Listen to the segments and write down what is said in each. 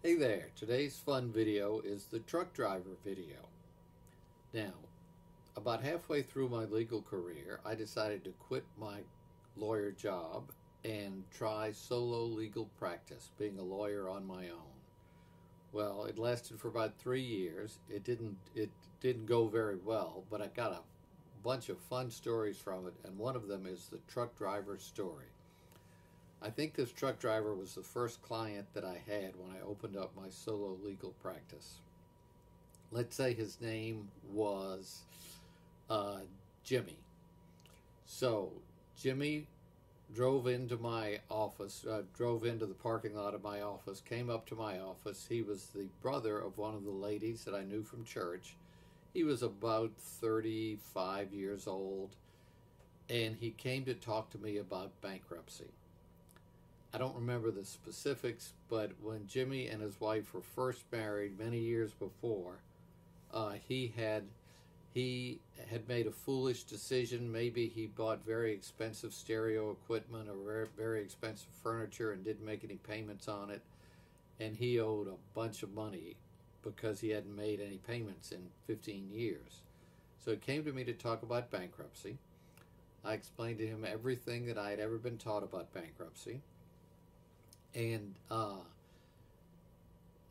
Hey there, today's fun video is the truck driver video. Now, about halfway through my legal career, I decided to quit my lawyer job and try solo legal practice, being a lawyer on my own. Well, it lasted for about three years. It didn't it didn't go very well, but I got a bunch of fun stories from it, and one of them is the truck driver story. I think this truck driver was the first client that I had when I opened up my solo legal practice. Let's say his name was uh, Jimmy. So, Jimmy drove into my office, uh, drove into the parking lot of my office, came up to my office. He was the brother of one of the ladies that I knew from church. He was about 35 years old, and he came to talk to me about bankruptcy. I don't remember the specifics, but when Jimmy and his wife were first married many years before, uh, he had he had made a foolish decision. Maybe he bought very expensive stereo equipment or very, very expensive furniture and didn't make any payments on it, and he owed a bunch of money because he hadn't made any payments in 15 years. So he came to me to talk about bankruptcy. I explained to him everything that I had ever been taught about bankruptcy and uh,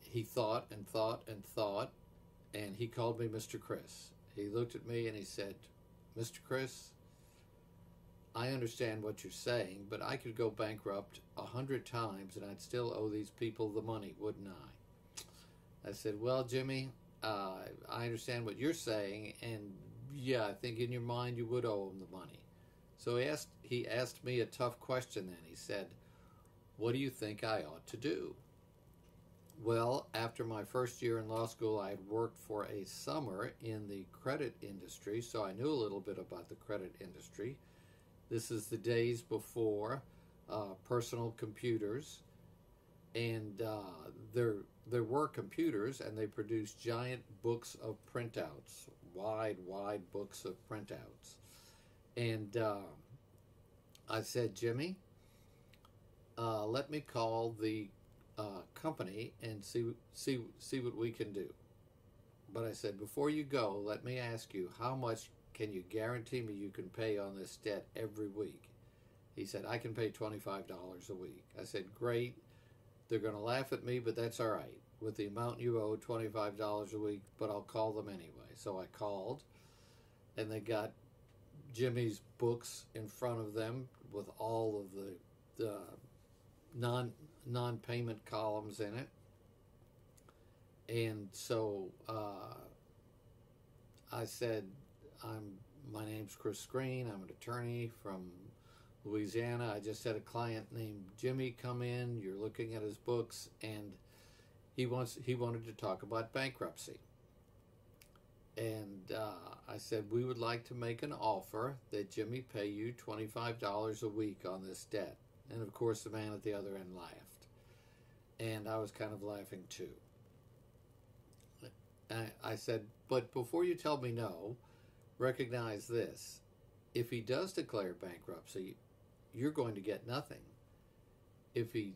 he thought and thought and thought, and he called me Mr. Chris. He looked at me and he said, Mr. Chris, I understand what you're saying, but I could go bankrupt a hundred times and I'd still owe these people the money, wouldn't I? I said, Well, Jimmy, uh, I understand what you're saying, and yeah, I think in your mind you would owe them the money. So he asked, he asked me a tough question then. He said, what do you think I ought to do? Well, after my first year in law school, I had worked for a summer in the credit industry, so I knew a little bit about the credit industry. This is the days before uh, personal computers, and uh, there there were computers, and they produced giant books of printouts, wide, wide books of printouts. And uh, I said, Jimmy, uh, let me call the uh, company and see see see what we can do. But I said, before you go, let me ask you, how much can you guarantee me you can pay on this debt every week? He said, I can pay $25 a week. I said, great. They're going to laugh at me, but that's all right. With the amount you owe, $25 a week, but I'll call them anyway. So I called, and they got Jimmy's books in front of them with all of the, the non non payment columns in it, and so uh, I said, "I'm my name's Chris Screen I'm an attorney from Louisiana. I just had a client named Jimmy come in. You're looking at his books, and he wants he wanted to talk about bankruptcy." And uh, I said, We would like to make an offer that Jimmy pay you $25 a week on this debt. And of course, the man at the other end laughed. And I was kind of laughing too. I, said, But before you tell me no, recognize this. If he does declare bankruptcy, you're going to get nothing. If he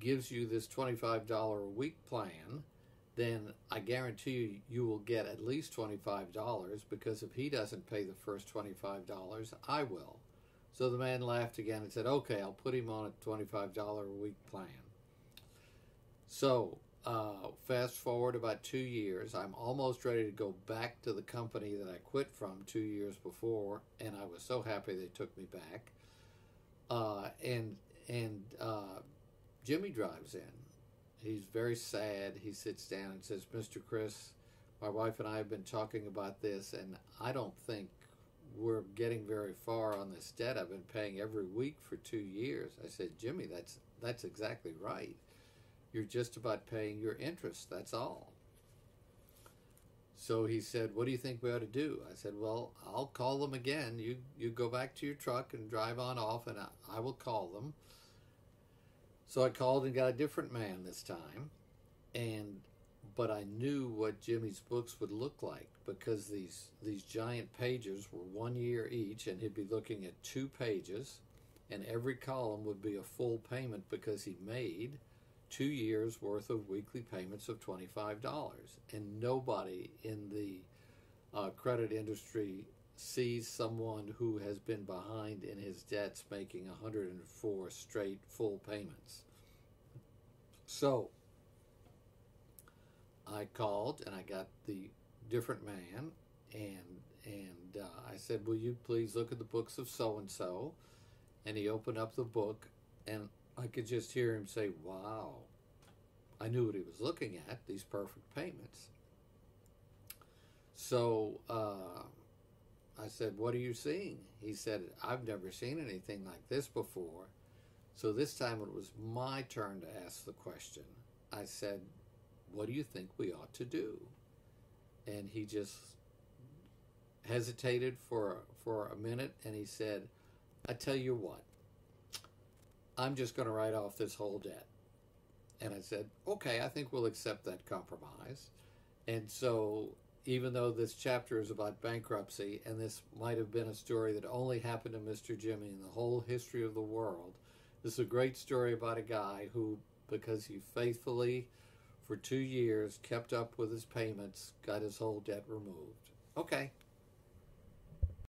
gives you this $25 a week plan, then I guarantee you you will get at least $25 because if he doesn't pay the first $25, I will. So the man laughed again and said, okay, I'll put him on a $25 a week plan. So uh, fast forward about two years, I'm almost ready to go back to the company that I quit from two years before, and I was so happy they took me back. Uh, and and uh, Jimmy drives in. He's very sad. He sits down and says, "Mr. Chris, my wife and I have been talking about this, and I don't think we're getting very far on this debt I've been paying every week for two years. I said, Jimmy, that's that's exactly right. You're just about paying your interest, that's all. So he said, What do you think we ought to do? I said, Well, I'll call them again. You you go back to your truck and drive on off and I, I will call them. So I called and got a different man this time. And but I knew what Jimmy's books would look like because these these giant pages were one year each, and he'd be looking at two pages, and every column would be a full payment because he made two years worth of weekly payments of $25. And nobody in the uh, credit industry sees someone who has been behind in his debts making 104 straight full payments. So I called and I got the different man and and uh, I said, "Will you please look at the books of so and so?" And he opened up the book, and I could just hear him say, "Wow." I knew what he was looking at, these perfect payments. So uh, I said, What are you seeing? He said, I've never seen anything like this before. So this time it was my turn to ask the question. I said, What do you think we ought to do? And he just hesitated for, for a minute and he said, I tell you what, I'm just going to write off this whole debt. And I said, okay, I think we'll accept that compromise. And so, even though this chapter is about bankruptcy, and this might have been a story that only happened to Mr. Jimmy in the whole history of the world, this is a great story about a guy who, because he faithfully, for two years, kept up with his payments, got his whole debt removed. Okay,